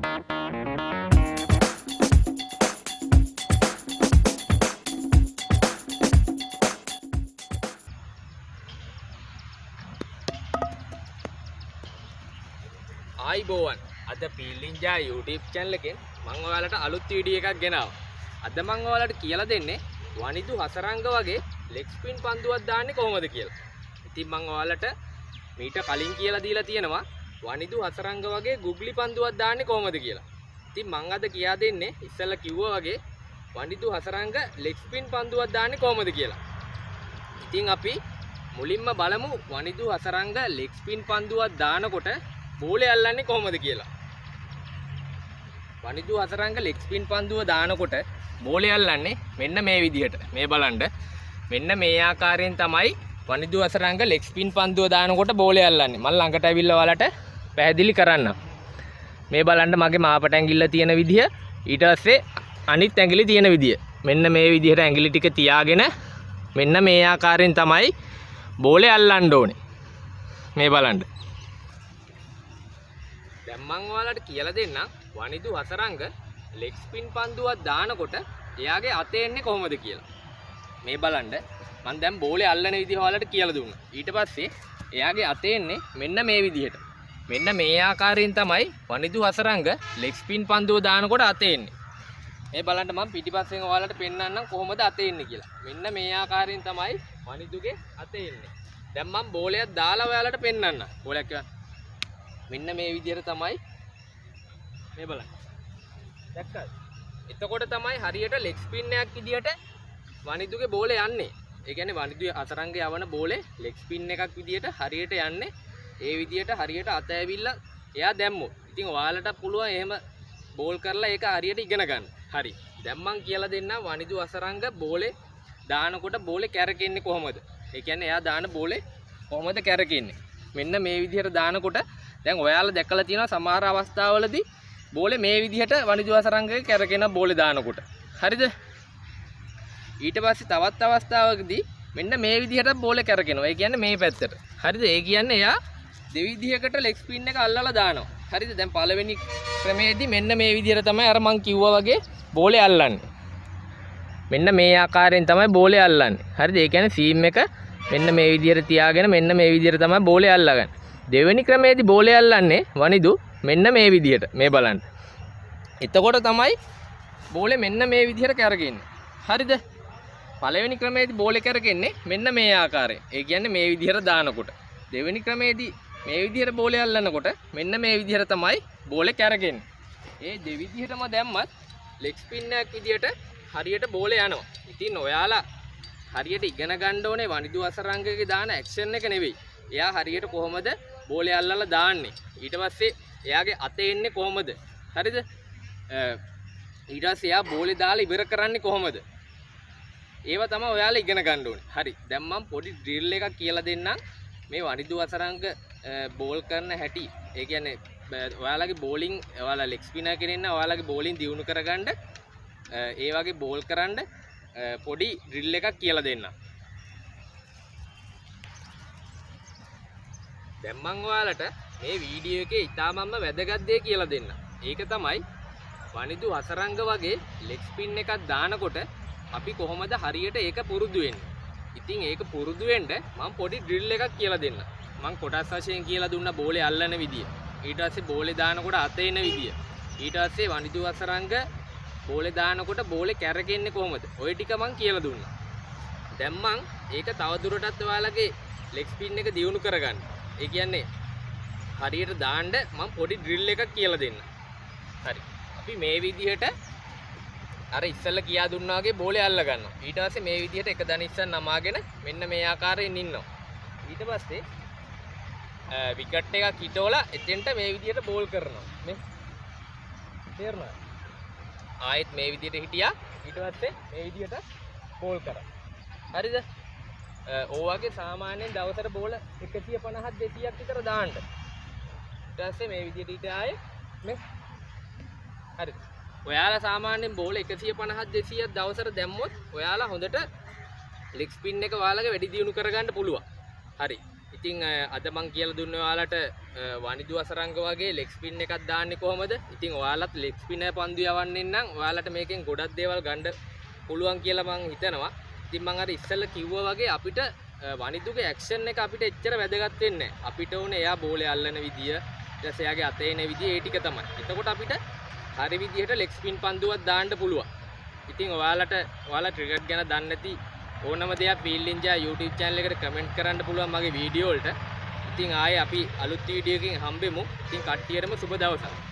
ආයිබෝවන් අද පිල්ලින්ජා YouTube චැනලකෙන් මං ඔයාලට අලුත් වීඩිය එකක් ගෙනාව. අද මං ඔයාලට කියලා දෙන්නේ වනිදු හසරංග වගේ ලෙක්ස්පින් පන්දුවක් දාන්නේ කොහොමද කියලා. ඉතින් මං ඔයාලට මීට කලින් කියලා දීලා තියෙනවා. වනිදු හසරංග වගේ ගුග්ලි පන්දුවක් දාන්නේ කොහොමද කියලා ඉතින් මං අද කියා දෙන්නේ ඉස්සෙල්ලා කිව්වා වගේ වනිදු හසරංග ලෙක්ස්පින් පන්දුවක් දාන්නේ කොහොමද කියලා ඉතින් අපි මුලින්ම බලමු වනිදු හසරංග ලෙක්ස්පින් පන්දුවක් දානකොට බෝලෙ අල්ලන්නේ කොහොමද කියලා. වනිදු හසරංග ලෙක්ස්පින් පන්දුව දානකොට බෝලෙ අල්ලන්නේ මෙන්න මේ විදිහට. මේ බලන්න. මෙන්න මේ ආකාරයෙන් තමයි වනිදු හසරංග ලෙක්ස්පින් පන්දුව දානකොට බෝලෙ අල්ලන්නේ. මම ළඟට ඇවිල්ලා ඔයාලට පැහැදිලි කරන්නම්. මේ බලන්න මගේ මාපට ඇඟිල්ල තියෙන විදිහ ඊට පස්සේ අනිත් ඇඟිලි තියෙන විදිහ. මෙන්න මේ විදිහට ඇඟිලි ටික තියාගෙන මෙන්න මේ ආකාරයෙන් තමයි බෝලෙ අල්ලන්න ඕනේ. මේ බලන්න. දැම්මං ඔයාලට කියලා දෙන්නම් වනිදු හසරංග ලෙග් ස්පින් පන්දුවක් දානකොට එයාගේ අතේ එන්නේ කොහොමද කියලා. මේ බලන්න මම දැන් බෝලේ අල්ලන විදිහ ඔයාලට කියලා දුන්නා. ඊට පස්සේ එයාගේ අතේ එන්නේ මෙන්න මේ විදිහට. මෙන්න මේ ආකාරයෙන් තමයි වනිදු හසරංග ලෙග් ස්පින් පන්දුව දානකොට අතේ එන්නේ. මේ බලන්න මම පිටිපස්සෙන් ඔයාලට පෙන්වන්නම් කොහොමද අතේ එන්නේ කියලා. මෙන්න මේ ආකාරයෙන් තමයි වනිදුගේ අතේ එන්නේ. දැන් මම බෝලයක් දාලා ඔයාලට පෙන්වන්නම්. බෝලයක් කියන්න. මෙන්න මේ විදිහට තමයි මේ බලන්න. දැක්කද? එතකොට තමයි හරියට ලෙග් ස්පින් එකක් විදිහට වනිදුගේ බෝලේ යන්නේ. ඒ කියන්නේ වනිදුගේ අතරංග යවන බෝලේ ලෙග් ස්පින් එකක් විදිහට හරියට යන්නේ. ඒ විදිහට හරියට අත ඇවිල්ලා එයා දැම්මොත්. ඉතින් ඔයාලට පුළුවන් එහෙම බෝල් කරලා ඒක හරියට ඉගෙන ගන්න. හරි. දැන් මං කියලා දෙන්නම් වනිදු අසරංග බෝලේ දානකොට බෝලේ කැරකෙන්නේ කොහොමද? ඒ කියන්නේ එයා දාන බෝලේ කොහොමද කැරකෙන්නේ? මෙන්න මේ විදිහට දානකොට දැන් ඔයාලා දැකලා තියෙනවා සමහර අවස්ථාවලදී බෝලේ මේ විදිහට වනිදු අසරංගක කැරකෙන බෝලේ දානකොට. හරිද? ඊට පස්සේ තවත් අවස්ථාවකදී මෙන්න මේ විදිහට බෝලේ කැරකෙනවා. ඒ කියන්නේ මේ පැත්තට. හරිද? ඒ කියන්නේ එයා දෙවිදිහකට ලෙග් ස්පින් එක අල්ලලා දානවා. හරිද? දැන් පළවෙනි ක්‍රමයේදී මෙන්න මේ විදිහට තමයි අර මං කිව්වා වගේ බෝලේ අල්ලන්නේ. මෙන්න මේ ආකාරයෙන් තමයි බෝලේ අල්ලන්නේ. හරිද? ඒ කියන්නේ සීම් එක මෙන්න මේ විදිහට තියාගෙන මෙන්න මේ විදිහට තමයි බෝලේ අල්ලගන්නේ. දෙවෙනි ක්‍රමේදී බෝලේ අල්ලන්නේ වනිදු මෙන්න මේ විදිහට මේ බලන්න. එතකොට තමයි බෝලේ මෙන්න මේ විදිහට කැරගෙන්නේ. හරිද? පළවෙනි ක්‍රමේදී බෝලේ කැරගෙන්නේ මෙන්න මේ ආකාරයෙන්. ඒ කියන්නේ මේ විදිහට දානකොට. දෙවෙනි ක්‍රමේදී මේ විදිහට බෝලේ අල්ලනකොට මෙන්න මේ විදිහට තමයි බෝලේ කැරගෙන්නේ. ඒ දෙවිදිහටම දැම්මත් ලෙග් ස්පින් එකක් විදිහට හරියට බෝලේ යනවා. ඉතින් ඔයාලා හරියට ඉගෙන ගන්න ඕනේ වනිදු අසරංගකේ දාන ඇක්ෂන් එක නෙවෙයි. එයා හරියට කොහොමද බෝලේ අල්ලලා දාන්නේ. ඊට පස්සේ එයාගේ අතේ එන්නේ කොහොමද? හරිද? ඊට පස්සේ එයා බෝලේ දාලා ඉවර කරන්නේ කොහොමද? ඒව තමයි ඔයාලා ඉගෙන ගන්න ඕනේ. හරි. දැන් මම පොඩි ඩ්‍රිල් එකක් කියලා දෙන්නම්. මේ වනිදු අසරංග බෝල් කරන හැටි. ඒ කියන්නේ ඔයාලගේ බෝලිං ඔයාලා ලෙග් ස්පිනර් කෙනෙක් නම් ඔයාලගේ බෝලිං දියුණු කරගන්න ඒ වගේ බෝල් කරන්න පොඩි ඩ්‍රිල් එකක් කියලා දෙන්නම්. දැන් මම ඔයාලට මේ වීඩියෝ එකේ ඉතාමත්ම වැදගත් දේ කියලා දෙන්න. ඒක තමයි වනිදු හසරංග වගේ ලෙග් ස්පින් එකක් දානකොට අපි කොහොමද හරියට ඒක පුරුදු වෙන්නේ. ඉතින් ඒක පුරුදු වෙන්න මම පොඩි ඩ්‍රිල් එකක් කියලා දෙන්න. මම කොටස් වශයෙන් කියලා දුන්න බෝලේ අල්ලන විදිය. ඊට පස්සේ බෝලේ දානකොට අත එන විදිය. ඊට පස්සේ වනිදු හසරංග බෝලේ දානකොට බෝලේ කැරකෙන්නේ කොහොමද? ওই ටික මම කියලා දුන්නා. දැන් මම ඒක තවදුරටත් ඔයාලගේ ලෙග් ස්පින් එක දියුණු කරගන්න. ඒ කියන්නේ හරියට දාන්න මම පොඩි ඩ්‍රිල් එකක් කියලා දෙන්න. හරි. අපි මේ විදිහට අර ඉස්සෙල්ලා කියා දුන්නා වගේ බෝලේ අල්ල ගන්නවා. ඊට පස්සේ මේ විදිහට එක දණිස්සන් නමාගෙන මෙන්න මේ ආකාරයෙන් ඉන්නවා. ඊට පස්සේ විකට් එකක් හිටවලා එතෙන්ට මේ විදිහට බෝල් කරනවා. මේ තේරුණාද? ආයෙත් මේ විදිහට හිටියා. ඊට පස්සේ මේ විදිහට බෝල් කරා. හරිද? ඕවාගේ සාමාන්‍යයෙන් දවසට බෝල 150 200ක් විතර දාන්න. ඊට පස්සේ මේ විදිහට ඊට ආයේ මේ හරිද? ඔයාලා සාමාන්‍යයෙන් බෝල 150 200ක් දවසට දැම්මොත් ඔයාලා හොඳට ලෙග් ස්පින් එක ඔයාලගේ වැඩි දියුණු කරගන්න පුළුවන්. හරි. ඉතින් අද මං කියලා දුන්නේ ඔයාලට වනිදු අසරංග වගේ ලෙක්ස්පින් එකක් දාන්න කොහොමද? ඉතින් ඔයාලත් ලෙක්ස්පින පන්දු යවන්නෙන්නම් ඔයාලට මේකෙන් ගොඩක් දේවල් ගණ්ඩ පුළුවන් කියලා මං හිතනවා. ඉතින් මං අර ඉස්සල්ල කිව්ව වගේ අපිට වනිදුගේ ඇක්ෂන් එක අපිට එච්චර වැදගත් වෙන්නේ අපිට ඕනේ එයා බෝලේ අල්ලන විදිය ඊට එයාගේ අතේ එන විදිය ඒ ටික තමයි. එතකොට අපිට හරි විදිහට ලෙග් ස්පින් පන්දුවක් දාන්න පුළුවන්. ඉතින් ඔයාලට ඔයාලා ක්‍රිකට් ගැන දන්නේ නැති ඕනම දෙයක් ෆීල්ඩ් ඉන්ජා YouTube channel එකට කමෙන්ට් කරන්න පුළුවන් මගේ වීඩියෝ වලට. ඉතින් ආයේ අපි අලුත් වීඩියෝ එකකින් හම්බෙමු. ඉතින් කට්ටියටම සුබ දවසක්.